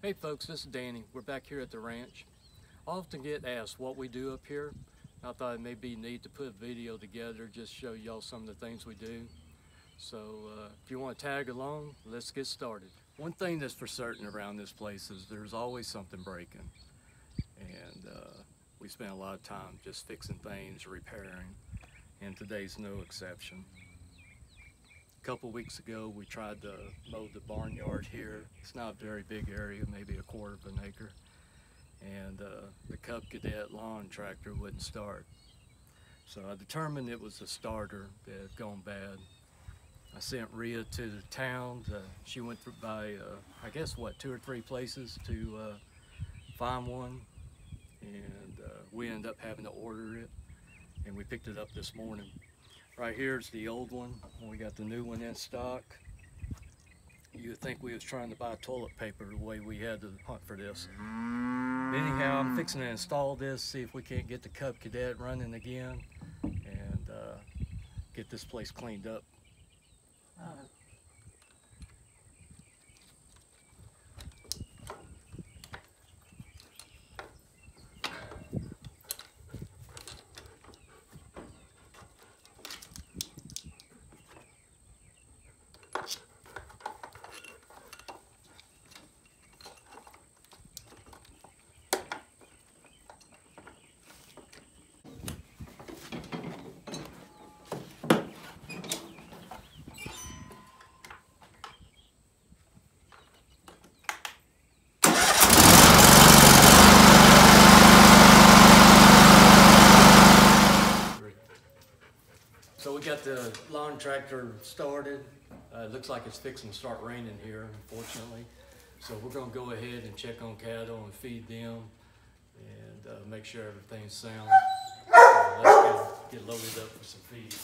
Hey folks, this is Danny. We're back here at the ranch. I often get asked what we do up here. I thought it may be neat to put a video together, just show y'all some of the things we do. So uh, if you want to tag along, let's get started. One thing that's for certain around this place is there's always something breaking. And uh, we spend a lot of time just fixing things, repairing, and today's no exception. A couple weeks ago, we tried to mow the barnyard here. It's not a very big area, maybe a quarter of an acre. And uh, the Cub Cadet lawn tractor wouldn't start. So I determined it was the starter that had gone bad. I sent Rhea to the town. To, she went through by, uh, I guess, what, two or three places to uh, find one. And uh, we ended up having to order it. And we picked it up this morning. Right here is the old one. We got the new one in stock. You would think we was trying to buy toilet paper the way we had to hunt for this. Anyhow, I'm fixing to install this, see if we can't get the Cub Cadet running again and uh, get this place cleaned up. So we got the lawn tractor started. Uh, it looks like it's fixing to start raining here, unfortunately. So we're gonna go ahead and check on cattle and feed them and uh, make sure everything's sound. Uh, let's get, get loaded up with some feed.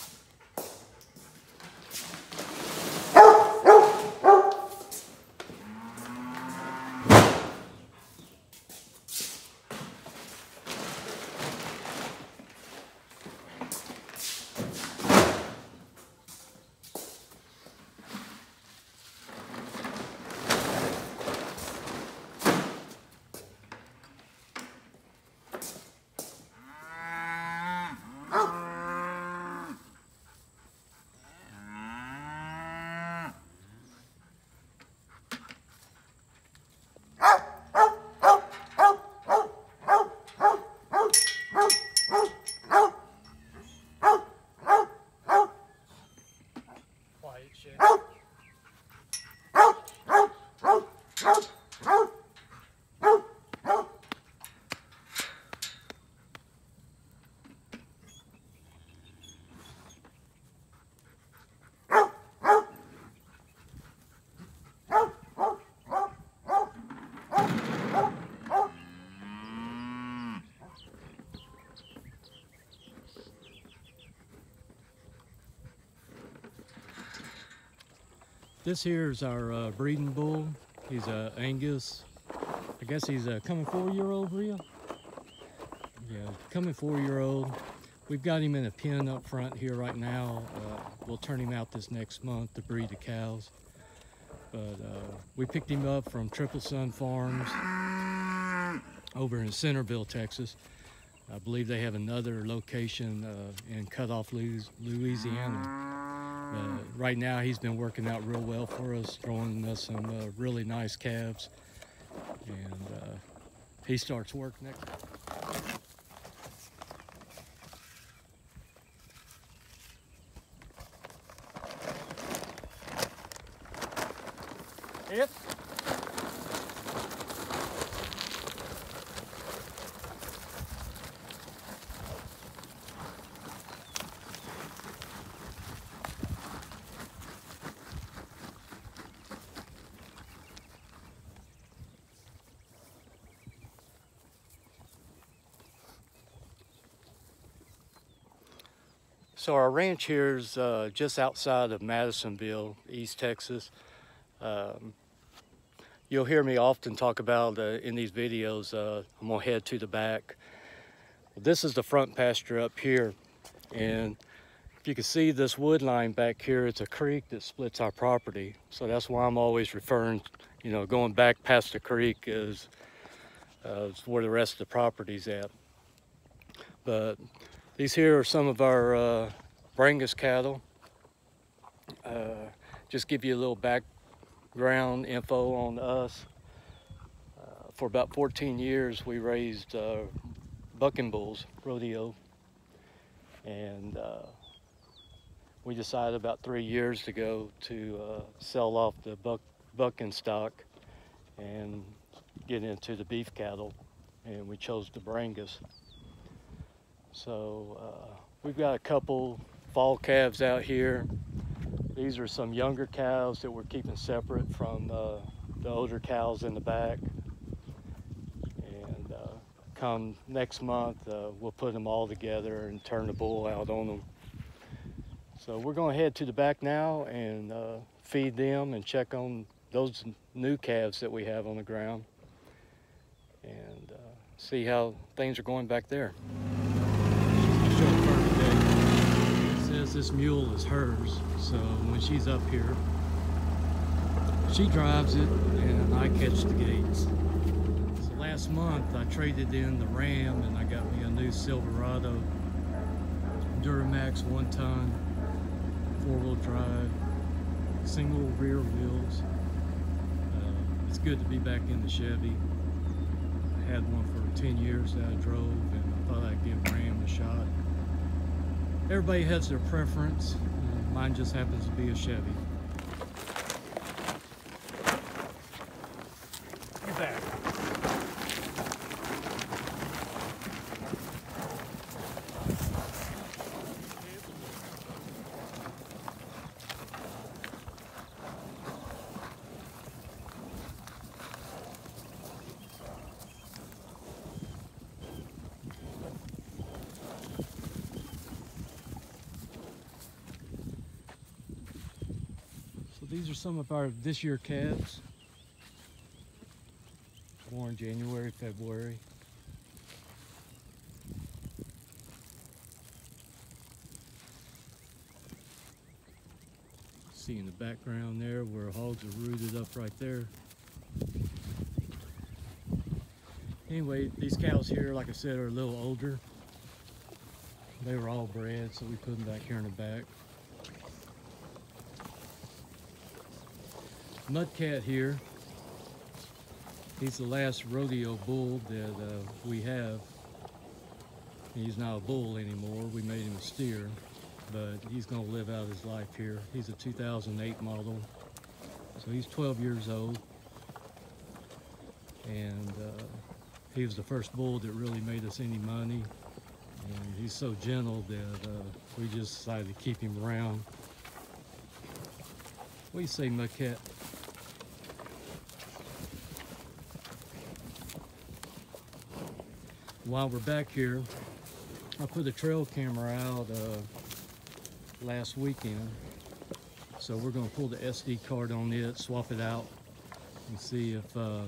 This here is our uh, breeding bull. He's a Angus. I guess he's a coming four-year-old, Rhea. Yeah, coming four-year-old. We've got him in a pen up front here right now. Uh, we'll turn him out this next month to breed the cows. But uh, we picked him up from Triple Sun Farms over in Centerville, Texas. I believe they have another location uh, in Cutoff, Louis- Louisiana. Uh, right now, he's been working out real well for us, throwing us some uh, really nice calves. And uh, he starts work next. Yep. So our ranch here is uh, just outside of Madisonville, East Texas. Um, you'll hear me often talk about uh, in these videos, uh, I'm gonna head to the back. This is the front pasture up here. And if you can see this wood line back here, it's a creek that splits our property. So that's why I'm always referring you know, going back past the creek is, uh, is where the rest of the property's at. But these here are some of our uh, Brangus cattle. Uh, just give you a little background info on us. Uh, for about 14 years, we raised uh, bucking bulls, rodeo, and uh, we decided about three years ago to uh, sell off the buck, bucking stock and get into the beef cattle, and we chose the Brangus. So uh, we've got a couple fall calves out here. These are some younger cows that we're keeping separate from uh, the older cows in the back. And uh, come next month, uh, we'll put them all together and turn the bull out on them. So we're going to head to the back now and uh, feed them and check on those new calves that we have on the ground and uh, see how things are going back there. It says this mule is hers, so when she's up here, she drives it and I catch the gates. So last month I traded in the Ram and I got me a new Silverado Duramax one ton, four wheel drive, single rear wheels. Uh, it's good to be back in the Chevy. I had one for 10 years that I drove and I thought I'd give Ram a shot. Everybody has their preference. Mine just happens to be a Chevy. Get back. So these are some of our this year calves. Born January, February. See in the background there where hogs are rooted up right there. Anyway, these cows here, like I said, are a little older. They were all bred, so we put them back here in the back. Mudcat here. He's the last rodeo bull that uh, we have. He's not a bull anymore. We made him a steer, but he's going to live out his life here. He's a 2008 model, so he's 12 years old. And uh, he was the first bull that really made us any money. And he's so gentle that uh, we just decided to keep him around. What do you say, Mudcat? While we're back here, I put a trail camera out uh, last weekend. So we're gonna pull the SD card on it, swap it out, and see if uh,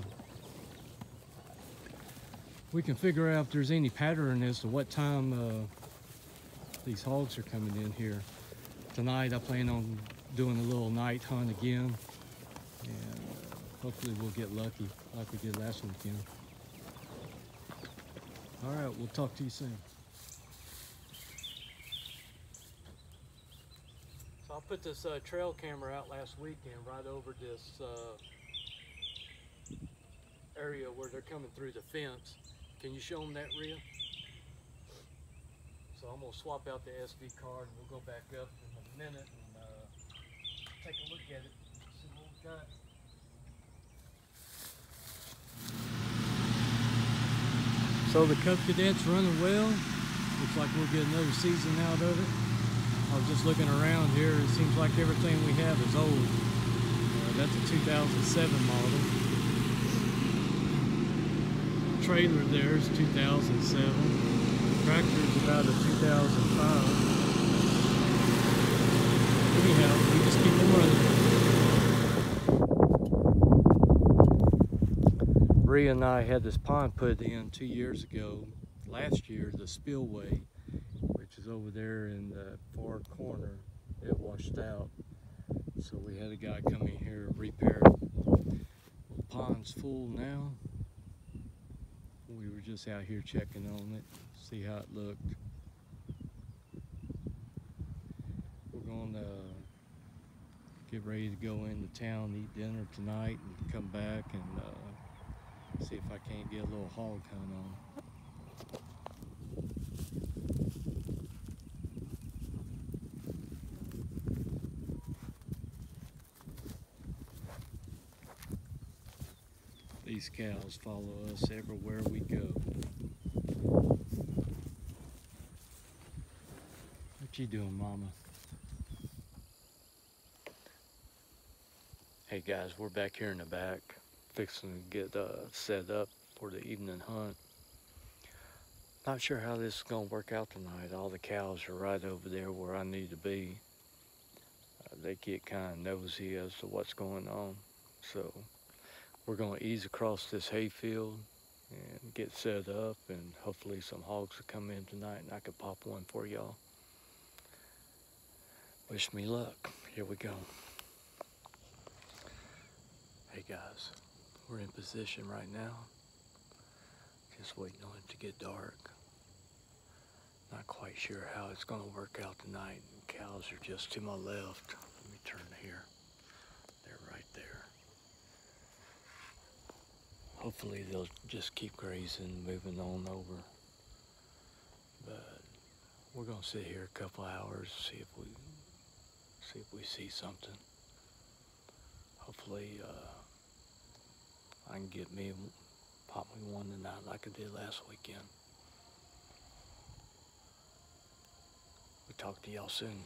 we can figure out if there's any pattern as to what time uh, these hogs are coming in here. Tonight I plan on doing a little night hunt again, and uh, hopefully we'll get lucky like we did last weekend. All right, we'll talk to you soon. So I put this uh, trail camera out last weekend right over this uh, area where they're coming through the fence. Can you show them that, Rhea? So I'm gonna swap out the SD card and we'll go back up in a minute and uh, take a look at it, see what we've got. So the Cub Cadet's running well. Looks like we'll get another season out of it. I was just looking around here. It seems like everything we have is old. Uh, that's a 2007 model. Trailer there is 2007. Tractor is about a 2005. Anyhow, we just keep them running. Rhea and I had this pond put in two years ago. Last year, the spillway, which is over there in the far corner, it washed out. So we had a guy come in here and repair it. pond's full now. We were just out here checking on it, see how it looked. We're gonna get ready to go into town, eat dinner tonight, and come back and uh, see if I can't get a little hog hunt on. These cows follow us everywhere we go. What you doing, Mama? Hey guys, we're back here in the back, fixing to get uh, set up for the evening hunt. Not sure how this is gonna work out tonight. All the cows are right over there where I need to be. Uh, they get kind of nosy as to what's going on, so we're gonna ease across this hayfield and get set up and hopefully some hogs will come in tonight and I can pop one for y'all. Wish me luck. Here we go. Hey guys, we're in position right now. Just waiting on it to get dark. Not quite sure how it's gonna work out tonight. Cows are just to my left. Let me turn here. They're right there. Hopefully they'll just keep grazing, moving on over. But we're gonna sit here a couple hours, see if we see if we see something. Hopefully, uh, I can get me pop me one tonight like I did last weekend. We'll talk to y'all soon.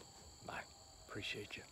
Bye. Appreciate you.